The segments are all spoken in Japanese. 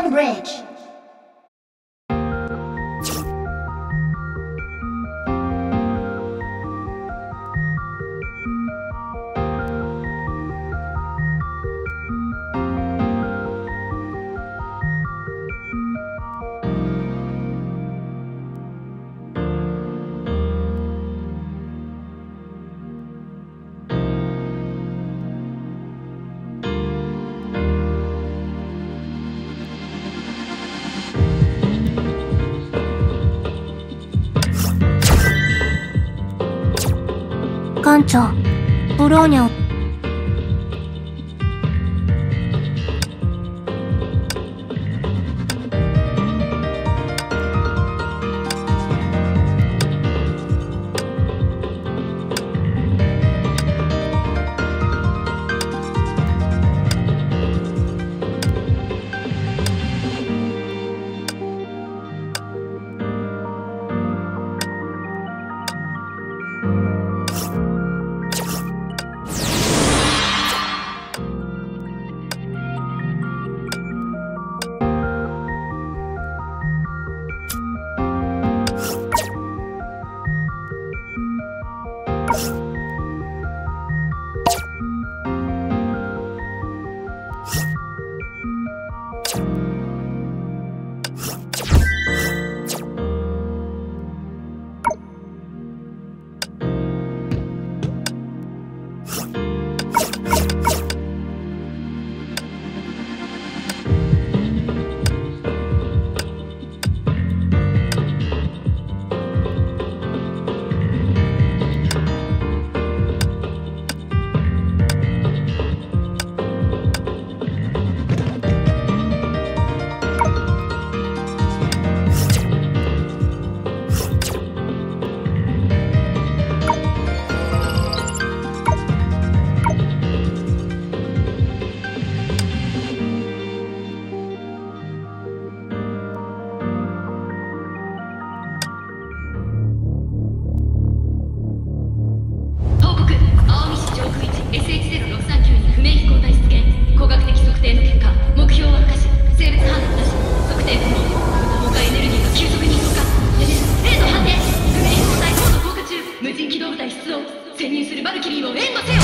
Stone Bridge. 艦長。ブローニャを君を援せよ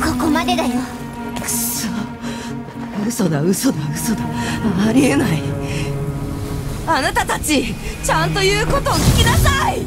ここまでだよ。くそ。嘘だ嘘だ嘘だ。ありえない。あなたたちちゃんと言うことを聞きなさい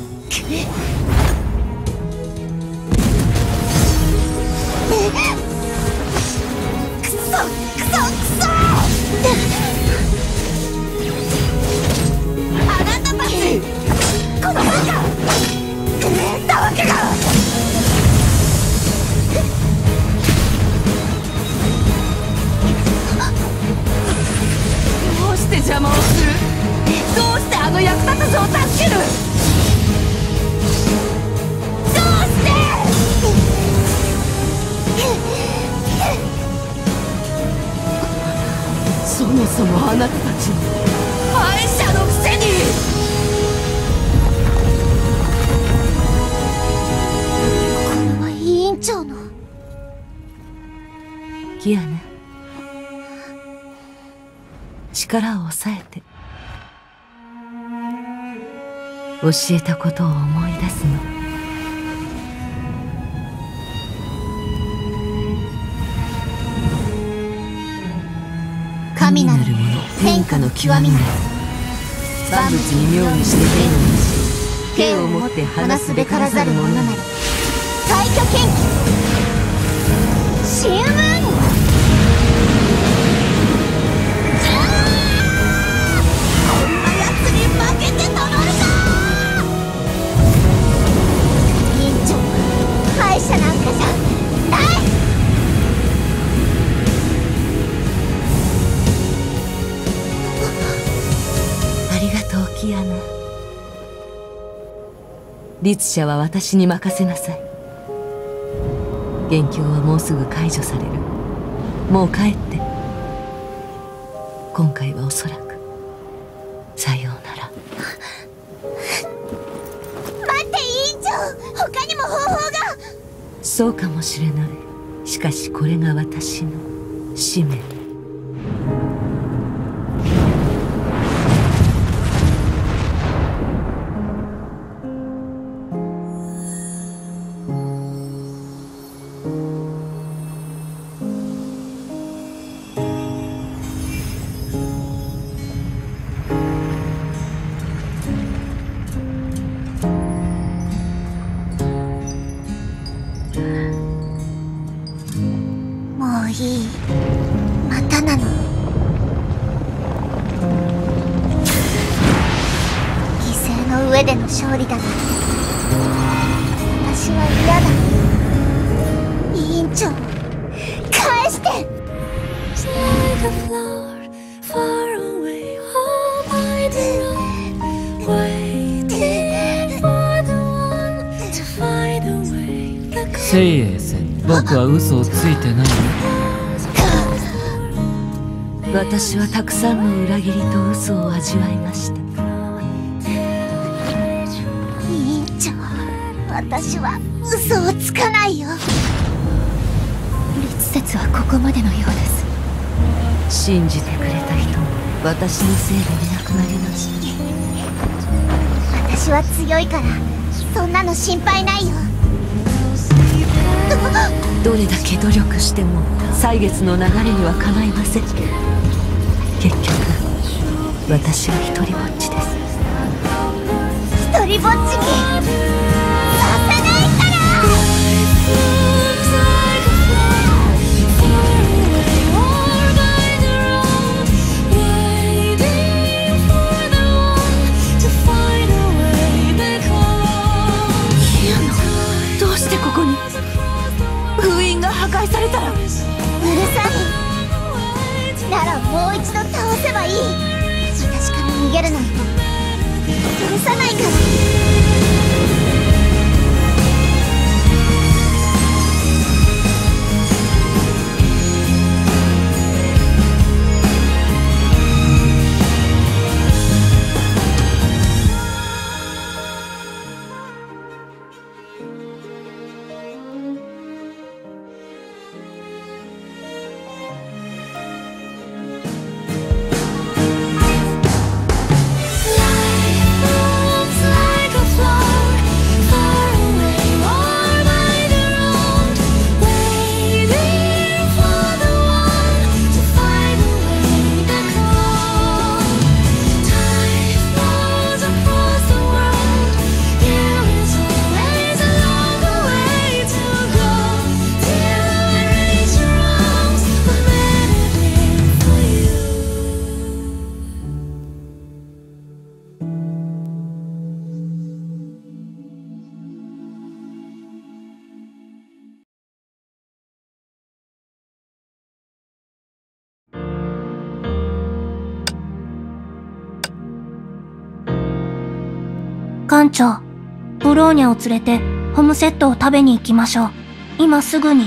邪魔をする。どうしてあの役立たずを助ける。どうして。そもそもあなたたち敗者のくせに。これは委員長の。キアヌ力を抑えて教えたことを思い出すの。神なる者天下の極みなり万物に妙にして天をなし剣を持って話すべからざる者なり快挙研究新聞律者は私に任せなさい。元凶はもうすぐ解除される。もう帰って。今回はおそらくさようなら。待って委員長。他にも方法が。そうかもしれない。しかしこれが私の使命勝利だ私は嫌だ。委員長。返して。聖衛戦僕は嘘をついてない私はたくさんの裏切りと嘘を味わいました。私は嘘をつかないよ。律説はここまでのようです。信じてくれた人も私のせいでいなくなりました。私は強いからそんなの心配ないよ。どれだけ努力しても歳月の流れにはかないません。結局私は一人ぼっちです。一人ぼっちにもう一度倒せばいい。私から逃げるなんて許さないから。館長、ブローニャを連れてホムセットを食べに行きましょう。今すぐに。